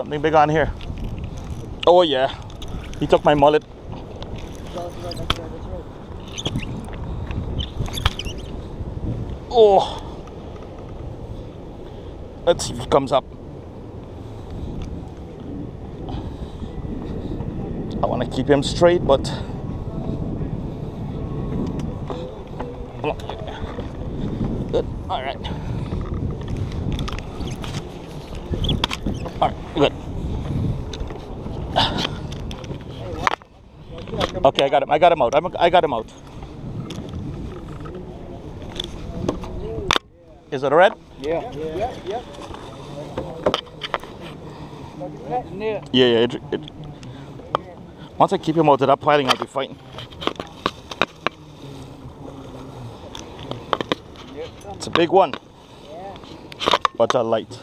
Something big on here. Oh yeah. He took my mullet. Oh. Let's see if he comes up. I want to keep him straight, but good. All right. All right. Good. Okay, I got him. I got him out. I'm, I got him out. Is it a red? Yeah. Yeah. Yeah. Yeah, yeah. It, it, once I keep him out of that piling, I'll be fighting. It's a big one. Yeah. But a light.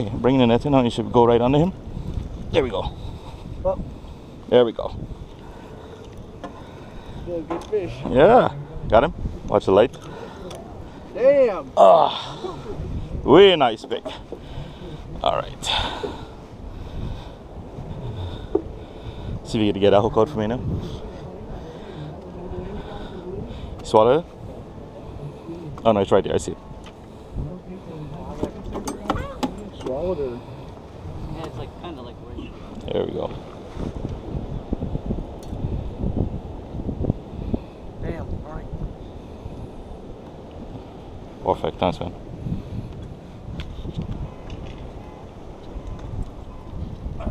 Okay, bring the net in now. You should go right under him. There we go. Oh. There we go. Still a good fish. Yeah. Got him. Watch the light. Damn. Ah. Very nice big. All right. See if you can get that hook out for me now. Swallow it. Oh no, it's right there. I see it. Swallowed. Yeah, it's like kind of like right. There we go. Damn. All right. Perfect. Thanks, man.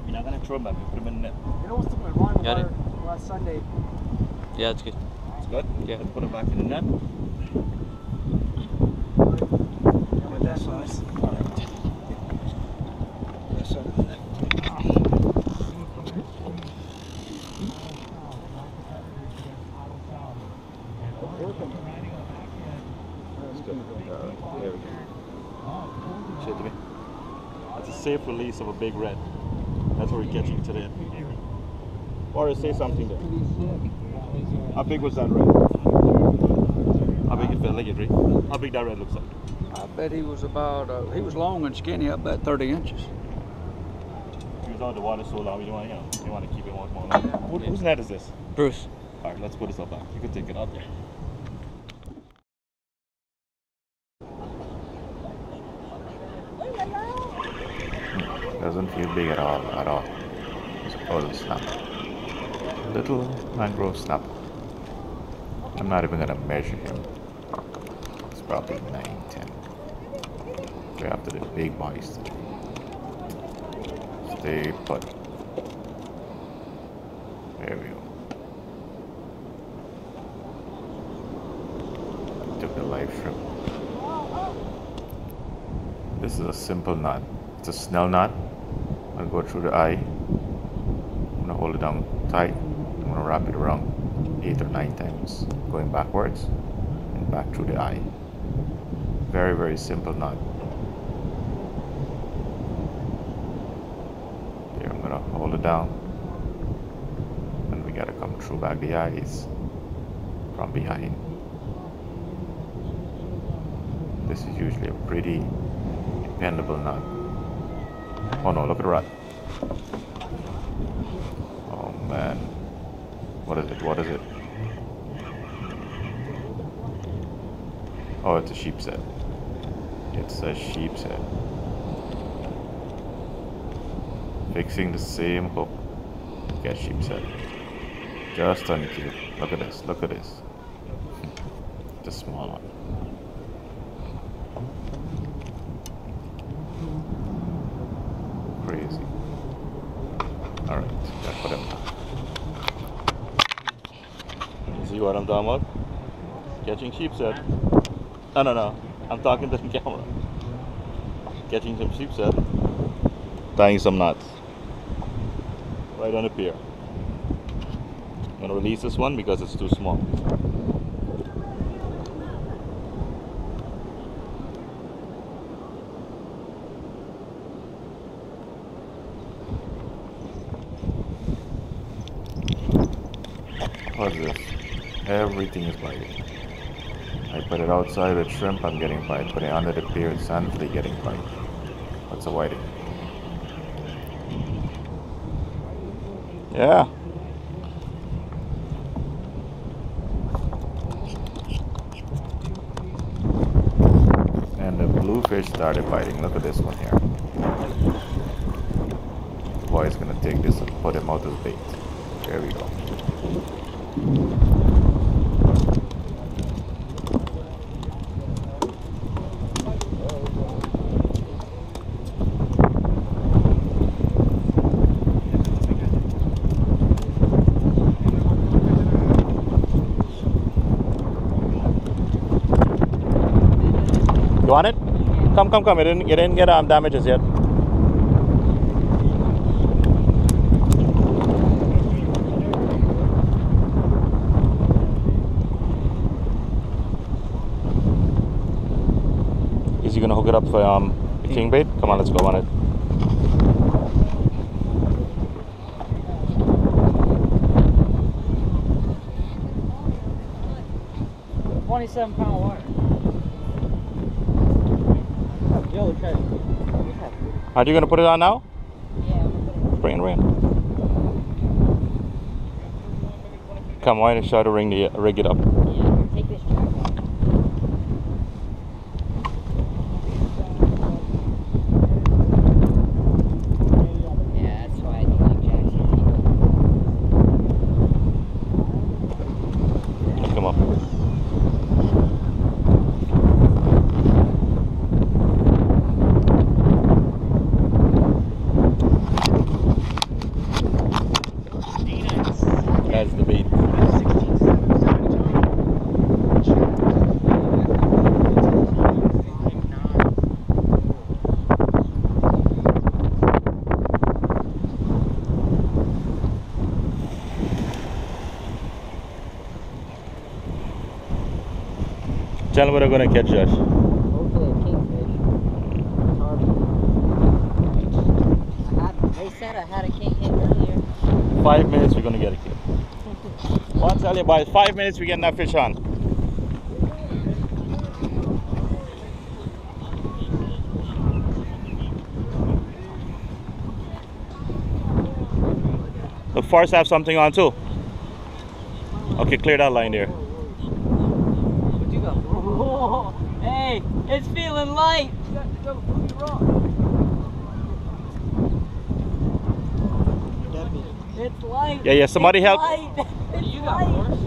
We're not gonna throw him back. We put him in the net. You know what's my wrong Got it. last Sunday? Yeah, it's good. It's good. Yeah. Let's put him back in the net. With that size. All right. That size. Uh, there we go. Shit to me. That's a safe release of a big red. That's what we're catching today. Or say something there. How big was that red? How big it felt like it, Rick? How big that red looks like? I bet he was about, uh, he was long and skinny, I bet 30 inches. He was out of the water so long, you want, you know, you want to keep it long. Who, whose net is this? Bruce. All right, let's put this up back. You can take it out there. Doesn't feel big at all, at all. It's a puddle snap. Little mangrove snap. I'm not even gonna measure him. It's probably 9, 10. We're after the big boys. Stay put. There we go. Took the live shrimp. This is a simple knot. It's a snell knot. Go through the eye. I'm gonna hold it down tight. I'm gonna wrap it around eight or nine times, going backwards and back through the eye. Very, very simple knot. There, I'm gonna hold it down. And we gotta come through back the eyes from behind. This is usually a pretty dependable knot. Oh no, look at the rod. Oh man. What is it? What is it? Oh, it's a sheepshead. It's a sheepshead. Fixing the same hook. Get sheepshead. Just on cue. Look at this. Look at this. the small one. Crazy. Alright, gotta put him down. Talking about? Catching sheepshead. No, no, no. I'm talking to the camera. Catching some sheepshead. Tying some knots. Right on the pier. I'm gonna release this one because it's too small. What's this? Everything is biting. I put it outside with shrimp, I'm getting bite. Put it under the pier, it's sandflea getting bite. What's a whiting? Yeah. And the bluefish started biting. Look at this one here. Boy's gonna take this and put him out as bait. There we go. You want it? Come, come, come. You didn't, you didn't get um, damages yet. Is he gonna hook it up for um, king bait? Come on, let's go on it. Twenty-seven pound Are you gonna put it on now? Yeah. Bring it in. Come, why don't you try to ring the rig it up? Yeah. Take this track off. Yeah, that's why I don't like Jackson. Come up. That's the bait. Tell me what I'm gonna catch, Josh. Hopefully a kingfish. They said I had a king hit earlier. Five minutes, we're gonna get a kid. I'll tell you about five minutes, we get that fish on. The Forrest have something on too. Okay, clear that line there. What you got? Whoa, hey, it's feeling light. It's light. Yeah, yeah, somebody it's help. Light. It's light.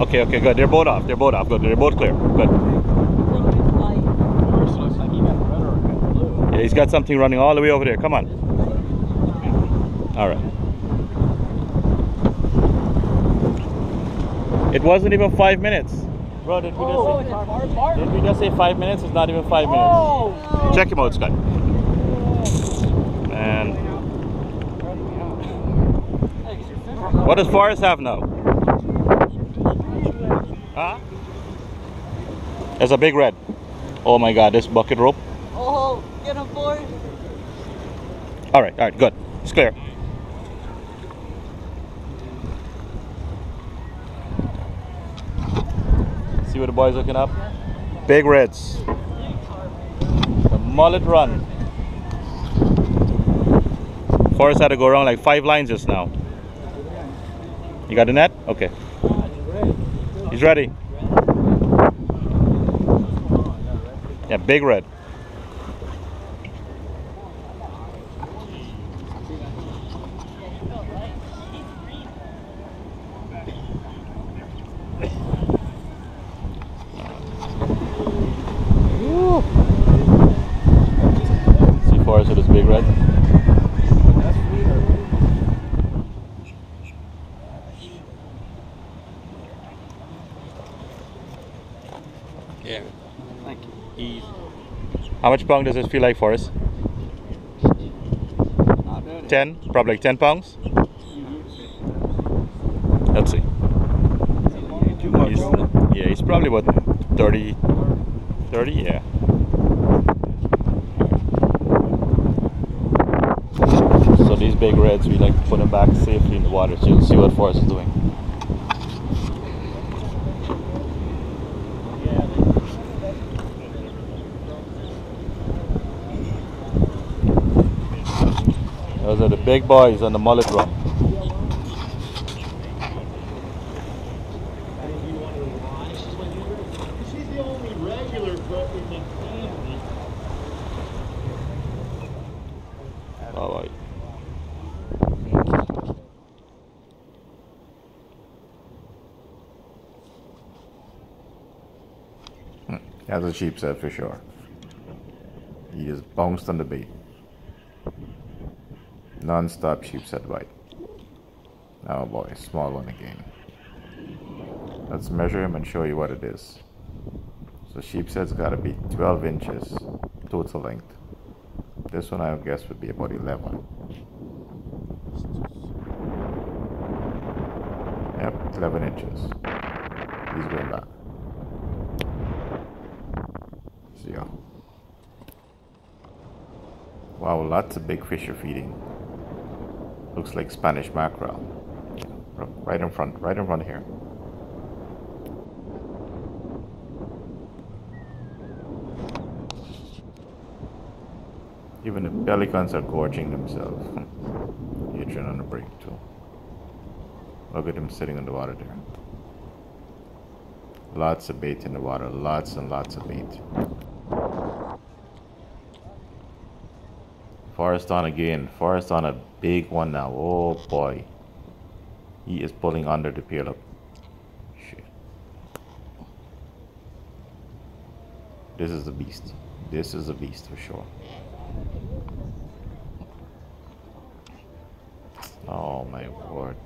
Okay, okay, good. They're both off. They're both off. Good. They're both clear. Good. It's light. First looks like he got red or got blue. Yeah, he's got something running all the way over there. Come on. All right. It wasn't even five minutes. Bro, did we just Oh, say, it's far apart. did we just say five minutes? It's not even five minutes. Oh, Check him out, Scott. And what does Forrest have now? Huh? There's a big red. Oh my god, this bucket rope. oh, get him, boy. All right, all right, good. It's clear. What the boys looking up? Big reds. The mullet run. Forrest had to go around like five lines just now. You got the net? Okay. He's ready. Yeah, big red. See Forrest with his big red? Yeah. Thank you. Easy. How much pound does it feel like, for us? 10? Probably 10 pounds? Let's see. He's, yeah, he's probably about 30. 30? Yeah. So these big reds, we like to put them back safely in the water so you'll see what Forrest is doing. Those are the big boys on the mullet run. She's the only regular cook in the family. All right. Hmm, that's a cheap set for sure. He just bounced on the bait. Non-stop sheepshead bite. Oh boy, small one again. Let's measure him and show you what it is. So sheepshead's gotta be 12 inches total length. This one I would guess would be about 11. Yep, 11 inches. He's going back. See ya. Wow, lots of big fish are feeding. Looks like Spanish mackerel. Right in front, right in front here. Even the pelicans are gorging themselves. Adrian on the break too. Look at him sitting in the water there. Lots of bait in the water, lots and lots of bait. Forrest on again. Forrest on a big one now. Oh boy. He is pulling under the peel up. Shit. This is the beast. This is a beast for sure. Oh my word.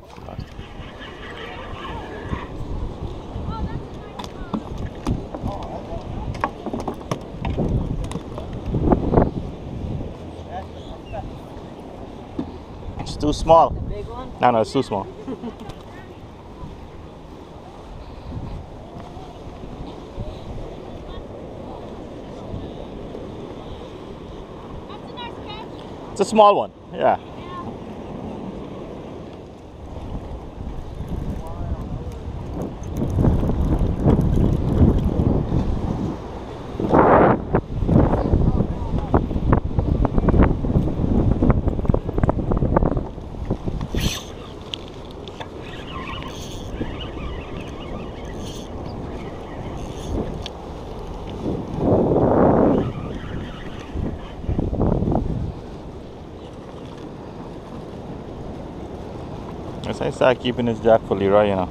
Too small. Big one? No, no, it's too small. It's a small one, yeah. I start keeping this jack for Leroy, you know.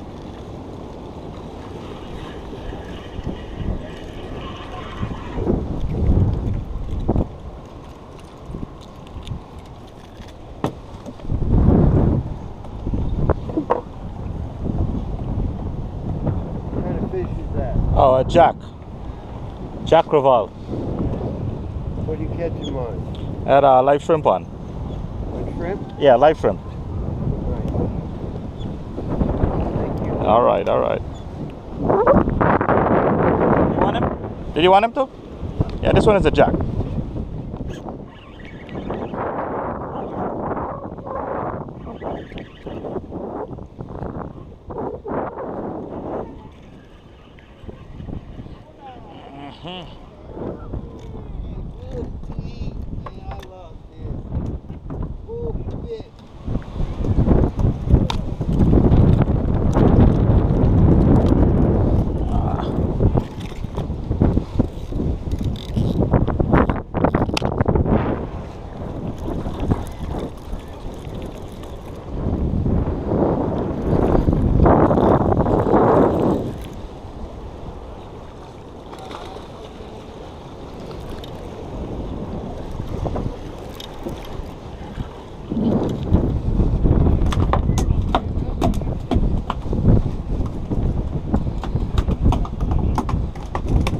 What kind of fish is that? Oh, a jack. Jack Crevalle What do you catch him on? at uh, live shrimp on. On shrimp? Yeah, live shrimp. Right. Thank you. All right, all right. You want him? Did you want him to? Yeah, this one is a jack.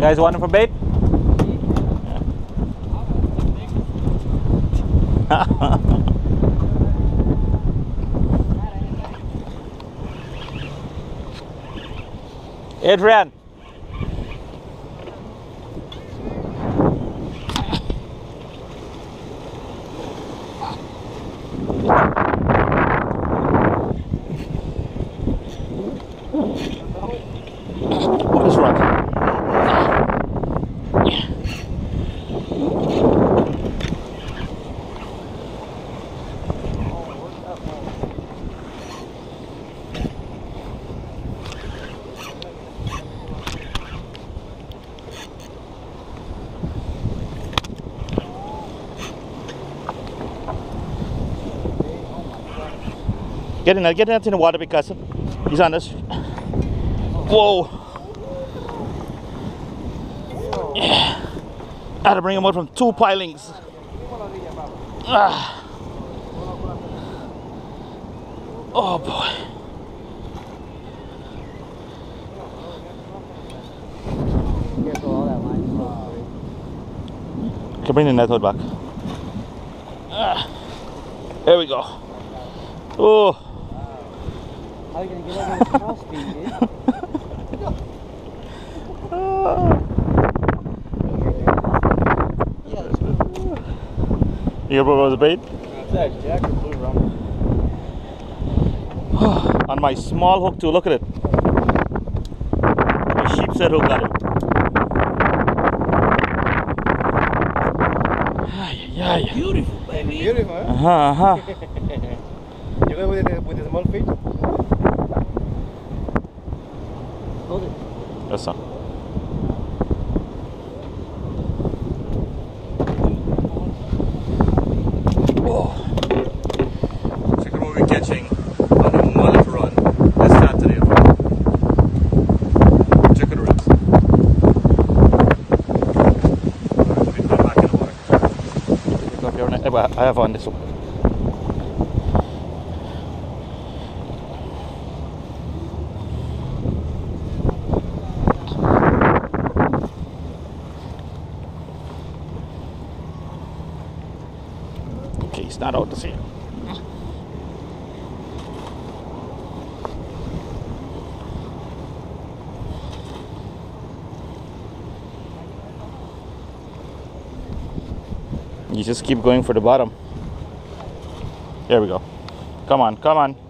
Guys want it for bait? Adrian. What is wrong? Get in there, get that in the water because he's on this. Whoa. Yeah. I had to bring him out from two pilings. Ah. Oh boy. Can bring the net out back. Ah. There we go. Oh. How are you gonna get over this cross speed, dude? You gonna put the bait? What's? Jack or blue rum? On my small hook too, look at it. My sheepshead hook got it. Ay, ay, ay. Beautiful, baby. Beautiful, huh? Uh-huh, uh-huh. You go with the, with the small fish? Hold it. That's all. Check out what we're catching on the mullet run. Let's. Check it out. Let me put it back in the water. Pick up your net. Eh, I have on this one. Okay, out. You just keep going for the bottom. There we go. Come on, come on.